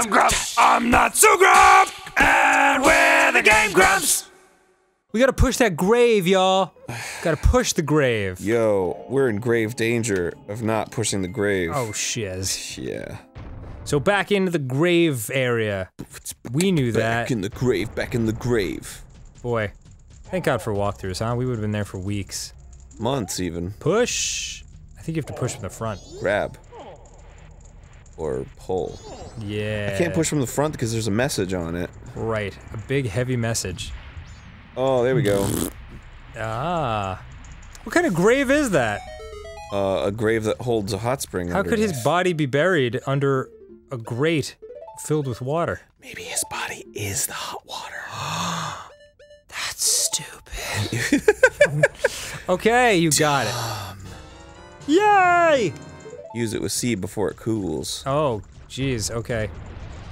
I'm Grump. I'm not so Grump. And we're the Game Grumps. We gotta push that grave, y'all. Gotta push the grave. Yo, we're in grave danger of not pushing the grave. Oh, shiz. Yeah. So back into the grave area. We knew Back that. Back in the grave, back in the grave. Boy, thank God for walkthroughs, huh? We would have been there for weeks. Months even. Push. I think you have to push from the front. Grab. Or pull. Yeah. I can't push from the front because there's a message on it. Right. A big, heavy message. Oh, there we go. Ah. What kind of grave is that? Uh, a grave that holds a hot spring How could his body be buried under a grate filled with water? Maybe his body is the hot water. That's stupid. okay, you got it. Yay! Use it with C before it cools. Oh, jeez, okay.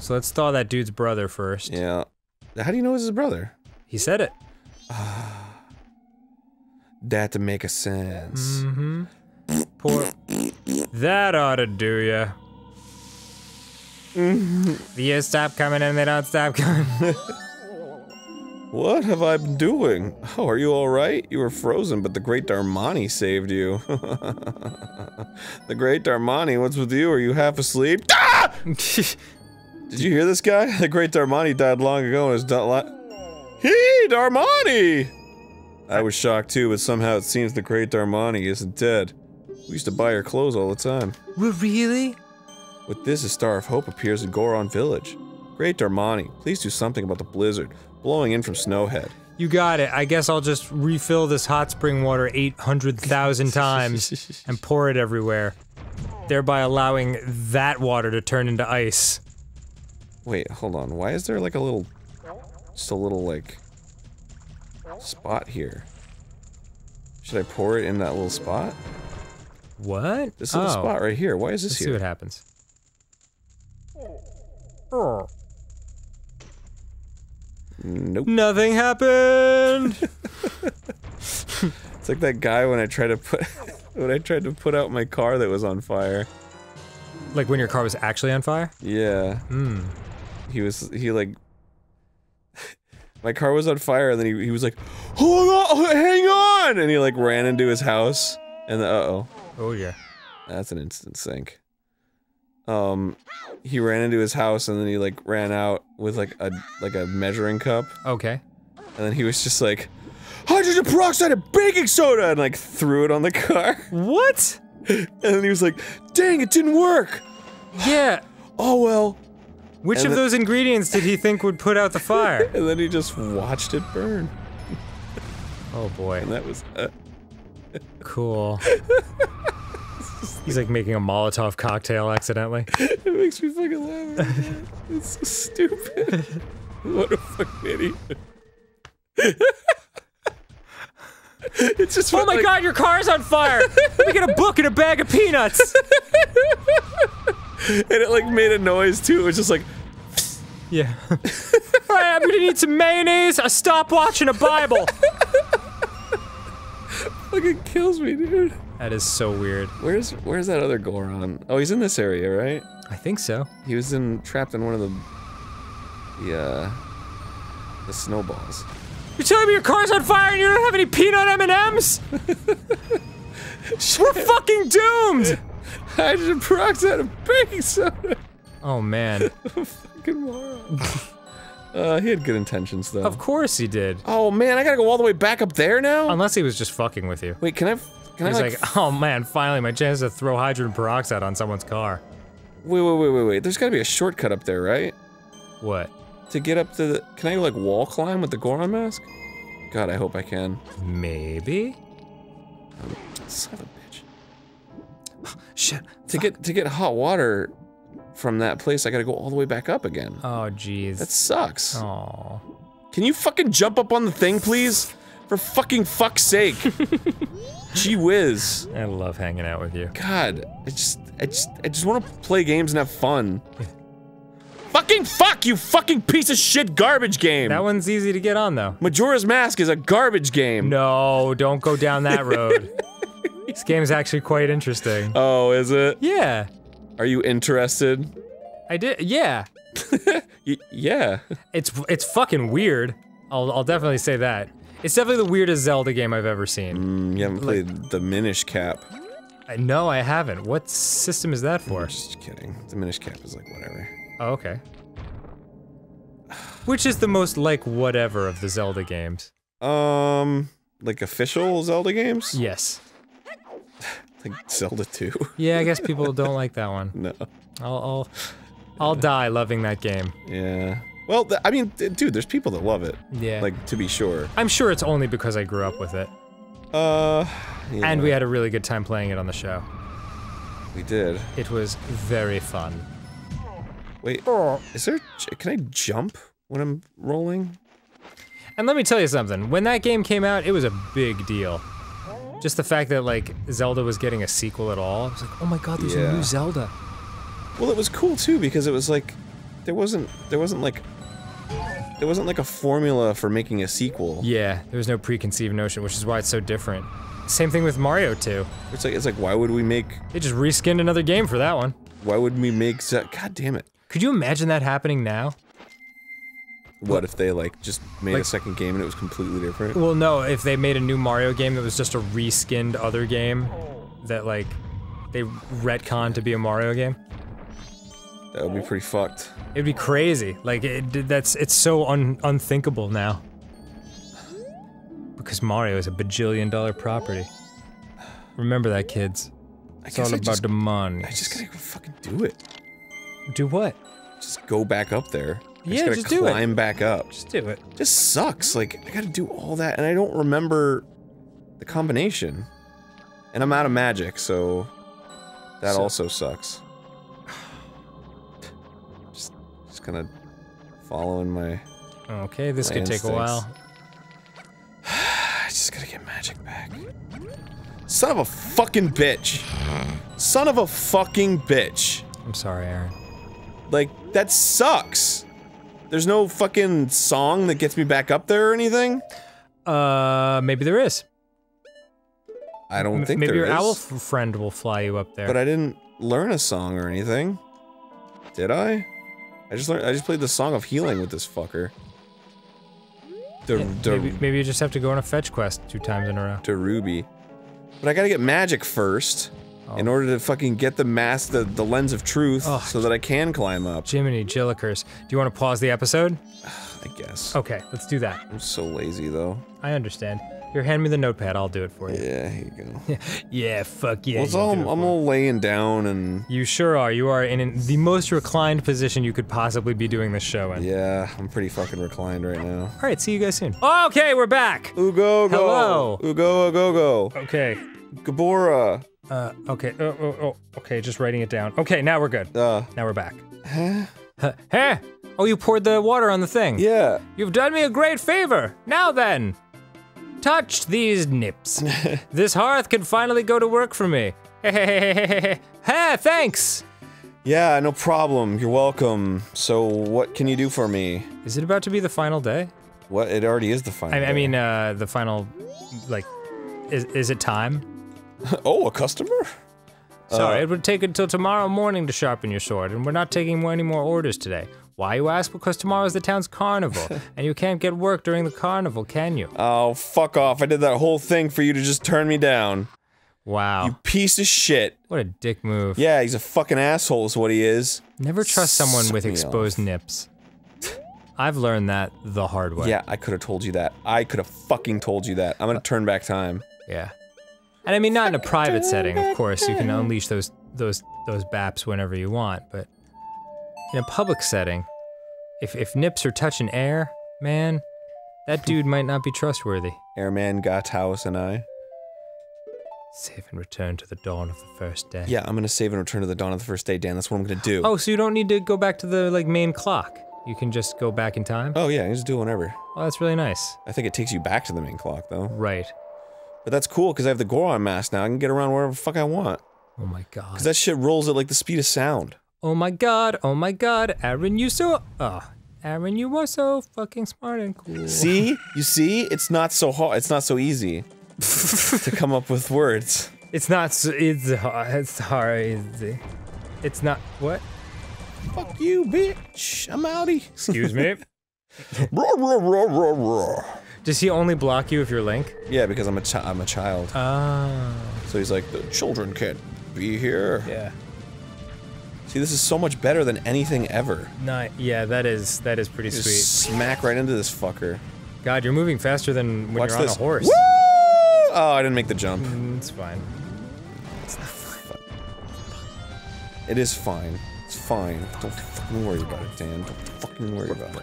So let's thaw that dude's brother first. Yeah. How do you know it's his brother? He said it. That to make a sense. Mm-hmm. Poor. That ought to do ya. the years stop coming and they don't stop coming. What have I been doing? Oh, are you alright? You were frozen, but the great Darmani saved you. the great Darmani, what's with you? Are you half asleep? Ah! Did you hear this guy? The great Darmani died long ago and is not li- Hey, Darmani! I was shocked too, but somehow it seems the great Darmani isn't dead. We used to buy her clothes all the time. really? With this, a star of hope appears in Goron Village. Great Darmani, please do something about the blizzard blowing in from Snowhead. You got it. I guess I'll just refill this hot spring water 800,000 times and pour it everywhere, thereby allowing that water to turn into ice. Wait, hold on. Why is there like a little, just a little like spot here? Should I pour it in that little spot? What? This little Oh. spot right here. Why is this Let's see here? what happens. Oh. Nope. Nothing happened. It's like that guy when I tried to put when I tried to put out my car that was on fire. like when your car was actually on fire? Yeah. Hmm. He was he like my car was on fire and then he, he was like, Hold on hang on and he like ran into his house and the uh oh. Oh yeah. That's an instant sink. Um, he ran into his house and then he like ran out with like a like a measuring cup, Okay. and then he was just like, hydrogen peroxide and baking soda, and like threw it on the car, What? and then he was like, dang, it didn't work. Yeah. Oh well. Which And of those ingredients did he think would put out the fire? And then he just watched it burn, Oh boy. and that was. Uh, Cool. He's like making a Molotov cocktail accidentally. it makes me fucking laugh. It's so stupid. what a fucking idiot. it's just Oh my god, your car's on fire! Let me get a book and a bag of peanuts! And it like made a noise too. It was just like. Yeah. Alright, I'm gonna need some mayonnaise, a stopwatch, and a Bible! Fucking kills me, dude. That is so weird. Where's where's that other Goron? Oh, he's in this area, right? I think so. He was in trapped in one of the the uh the snowballs. You're telling me your car's on fire and you don't have any peanut M&Ms? We're fucking doomed! Hydrogen peroxide and baking soda. Oh man. Fucking moron. uh, he had good intentions though. Of course he did. oh man, I gotta go all the way back up there now. Unless he was just fucking with you. Wait, can I? Can He's I like, like? oh man, finally my chance to throw hydrogen peroxide on someone's car. wait, wait, wait, wait, wait. There's gotta be a shortcut up there, right? What? To get up to the. Can I like wall climb with the Goron mask? God, I hope I can. Maybe? Son of a bitch. Shit. To get to get hot water from that place, I gotta go all the way back up again. Oh jeez. That sucks. Aw. Can you fucking jump up on the thing, please? For fucking fuck's sake. Gee whiz. I love hanging out with you. God, I just, I just, I just want to play games and have fun. fucking fuck, you fucking piece of shit garbage game. That one's easy to get on though. Majora's Mask is a garbage game. No, don't go down that road. this game's actually quite interesting. Oh, is it? Yeah. Are you interested? I did. Yeah. Yeah. It's it's fucking weird. I'll I'll definitely say that. It's definitely the weirdest Zelda game I've ever seen. Mm, you haven't played the Minish Cap. I no, I haven't. What system is that for? Just kidding. The Minish Cap is like whatever. Oh, okay. Which is the most like whatever of the Zelda games? Um, like official Zelda games? Yes. Like Zelda 2? Yeah, I guess people don't like that one. no. I'll I'll I'll die loving that game. Yeah. Well, th I mean, dude, there's people that love it. Yeah. Like, to be sure. I'm sure it's only because I grew up with it. Uh, yeah, And we had a really good time playing it on the show. we did. It was very fun. Wait, is there? Can I jump when I'm rolling? And let me tell you something, when that game came out, it was a big deal. Just the fact that like Zelda was getting a sequel at all, I was like, oh my god, there's a new Zelda. Well, it was cool too because it was like, there wasn't, there wasn't like, there wasn't like a formula for making a sequel. Yeah, there was no preconceived notion, which is why it's so different. Same thing with Mario 2. It's like, it's like, why would we make, They just reskinned another game for that one. why would we make? God damn it! Could you imagine that happening now? What if they like just made a second game and it was completely different? Well, no, if they made a new Mario game that was just a reskinned other game that like they retconned to be a Mario game. That would be pretty fucked. It'd be crazy. Like it, that's it's so un, unthinkable now. Because Mario is a bajillion dollar property. Remember that, kids. I It's all I about just, the money. I just gotta go fucking do it. do what? Just go back up there. I Yeah, just just do it. climb back up. Just do it. just sucks. Like, I gotta do all that, and I don't remember the combination. And I'm out of magic, so that So- also sucks. Just, just kind of following my. Okay, this My could take a while. I just gotta get magic back. Son of a fucking bitch. Son of a fucking bitch. I'm sorry, Aaron. Like, that sucks. There's no fucking song that gets me back up there or anything? Uh, maybe there is. I don't M- think maybe your owl is. friend will fly you up there. But I didn't learn a song or anything. Did I? I just learned. I just played the song of healing with this fucker. The the, maybe, maybe you just have to go on a fetch quest two times in a row. to Ruby. But I gotta get magic first Oh. in Oh. order to fucking get the mask, the, the lens of truth, Oh. so that I can climb up. Jiminy Jillikers. Do you want to pause the episode? I guess. Okay, let's do that. I'm so lazy though. I understand. Here, hand me the notepad. I'll do it for you. Yeah, here you go. Yeah, fuck yeah. well, it's you all, it I'm all laying down and. You sure are. You are in an- the most reclined position you could possibly be doing this show in. yeah, I'm pretty fucking reclined right now. All right, see you guys soon. Okay, we're back. Ugo go. Hello. Ugo go go. Okay. Gabora. Uh, okay. Oh, oh, oh. Okay, just writing it down. Okay, now we're good. Uh. Now we're back. Huh? Huh. Oh, you poured the water on the thing. Yeah. You've done me a great favor. Now then, touch these nips. this hearth can finally go to work for me. Hey, thanks. Yeah, no problem. You're welcome. So, what can you do for me? Is it about to be the final day? What? It already is the final. I, I mean, uh, the final, like, is, is it time? oh, a customer? Sorry, uh, it would take until tomorrow morning to sharpen your sword, and we're not taking any more orders today. Why, you ask? Because tomorrow's the town's carnival, and you can't get work during the carnival, can you? Oh, fuck off. I did that whole thing for you to just turn me down. Wow. You piece of shit. what a dick move. Yeah, he's a fucking asshole, is what he is. Never trust someone with exposed nips. I've learned that the hard way. Yeah, I could have told you that. I could have fucking told you that. I'm gonna turn back time. Yeah. And I mean, not in a private setting, of course. You can unleash those those those baps whenever you want, but in a public setting, if if nips are touching air, man, that dude might not be trustworthy. Airman, Gathaus, and I. Save and return to the dawn of the first day. Yeah, I'm gonna save and return to the dawn of the first day, Dan. That's what I'm gonna do. Oh, so you don't need to go back to the like main clock. You can just go back in time. Oh, yeah, you can just do it whenever. Well, that's really nice. I think it takes you back to the main clock, though. Right. But that's cool, because I have the Goron mask now. I can get around wherever the fuck I want. Oh my god. Because that shit rolls at like the speed of sound. Oh my god, oh my god, Aaron, you so. Oh, Aaron, you are so fucking smart and cool. See? You see? It's not so hard. It's not so easy to come up with words. It's not. s- It's hard. It's hard. It's, it's not. What? Fuck you, bitch. I'm outie. Excuse me. Roar, roar, roar, roar, roar. Does he only block you if you're Link? Yeah, because I'm a chi- I'm a child. Ah. So he's like, the children can't be here. yeah. See, this is so much better than anything ever. Nice. Yeah, that is that is pretty Just sweet. smack right into this fucker. God, you're moving faster than when Watch you're on this. a horse. Woo! Oh, I didn't make the jump. Mm, It's fine. It's not fine. It is fine. It's fine. Don't fucking worry about it, Dan. Don't fucking worry about it.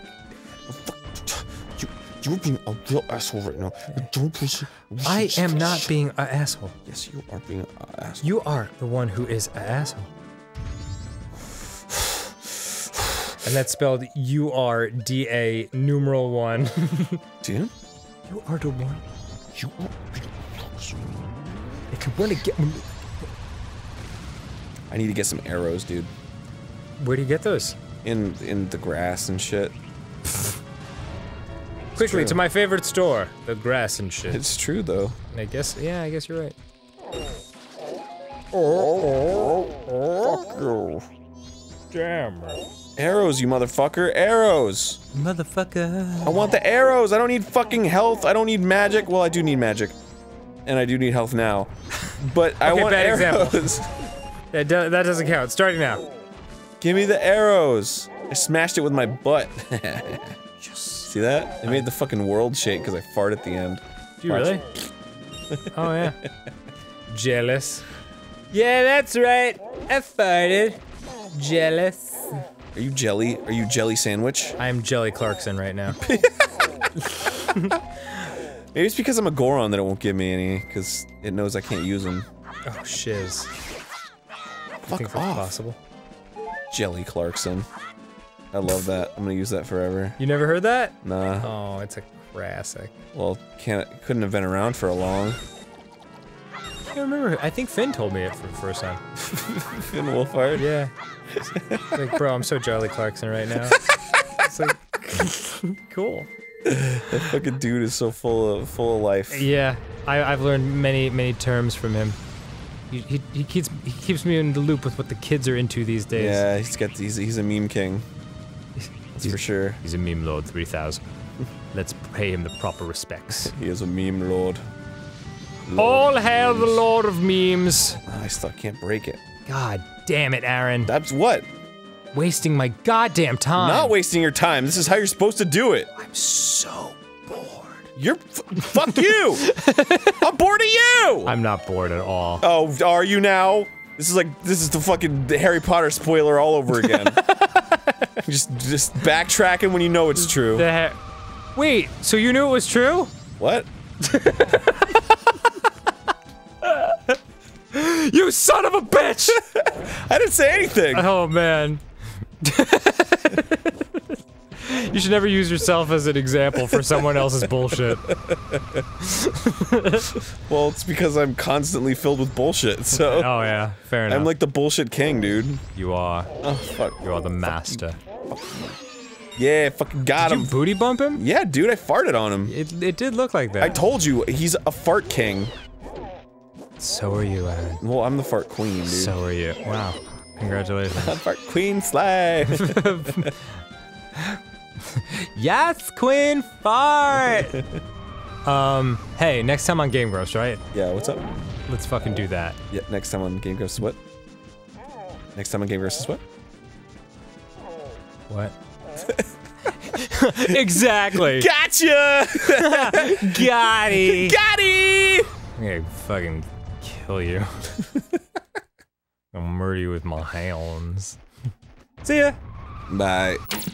Don't fuck- You, you're being a real asshole right now. Don't push I am not being an asshole. Yes, you are being an asshole. You are the one who is an asshole. And that's spelled U R D A numeral one. Dan? you are the one. You are being an asshole. If you want to get. I need to get some arrows, dude. Where do you get those? In in the grass and shit. Quickly true. to my favorite store, the grass and shit. It's true though. I guess, yeah, I guess you're right. Fuck you. Damn. Arrows, you motherfucker. Arrows. Motherfucker. I want the arrows. I don't need fucking health. I don't need magic. Well, I do need magic. And I do need health now. But I want bad arrows. That, do- that doesn't count. Starting now. Give me the arrows. I smashed it with my butt. See that? It made the fucking world shake because I fart at the end. Do you Watch. really? oh, yeah. Jealous. Yeah, that's right. I farted. Jealous. Are you jelly? Are you jelly sandwich? I am Jelly Clarkson right now. Maybe it's because I'm a Goron that it won't give me any, because it knows I can't use them. Oh, shiz. Fuck off. possible. Jelly Clarkson. I love that. I'm gonna use that forever. You never heard that? Nah. Oh, it's a classic. Well, can't couldn't have been around for a long. I can't remember. I think Finn told me it for the first time. Finn Wolfhard. Yeah. It's like, bro, I'm so Charlie Clarkson right now. It's like, cool. That fucking dude is so full of full of life. Yeah, I, I've learned many, many terms from him. He, he, he keeps he keeps me in the loop with what the kids are into these days. Yeah, he's got he's he's a meme king. That's for sure. He's a meme lord 3000. Let's pay him the proper respects. He is a meme lord. All hail the lord of memes. Ah, I still can't break it. God damn it, Aaron. That's what. Wasting my goddamn time. Not wasting your time. This is how you're supposed to do it. I'm so bored. You're f- fuck you. I'm bored of you. I'm not bored at all. Oh, are you now? This is like this is the fucking Harry Potter spoiler all over again. just just backtracking when you know it's true. The? Wait, so you knew it was true? What? You son of a bitch! I didn't say anything. oh man. you should never use yourself as an example for someone else's bullshit. Well, it's because I'm constantly filled with bullshit. So Oh yeah, fair enough. I'm like the bullshit king, dude. you are. Oh fuck. You are the master. Yeah, fucking got Did him. you booty bump him? Yeah, dude, I farted on him. It, it did look like that. I told you, he's a fart king. so are you, Aaron. Well, I'm the fart queen, dude. So are you. Wow. Congratulations. fart queen slay. yes, Queen Fart! um, hey, next time on Game Gross, right? yeah, what's up? Let's fucking do that. Yeah, next time on Game Gross what? Next time on Game Gross what? What? exactly. Gotcha! Gotti. Gotti! I'm gonna fucking kill you. I'll murder you with my hands. See ya. Bye. This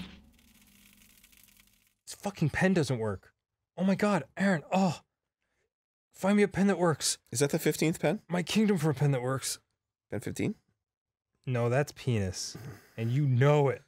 fucking pen doesn't work. Oh my god, Aaron. Oh. Find me a pen that works. Is that the 15th pen? My kingdom for a pen that works. Pen 15? No, that's penis. And you know it.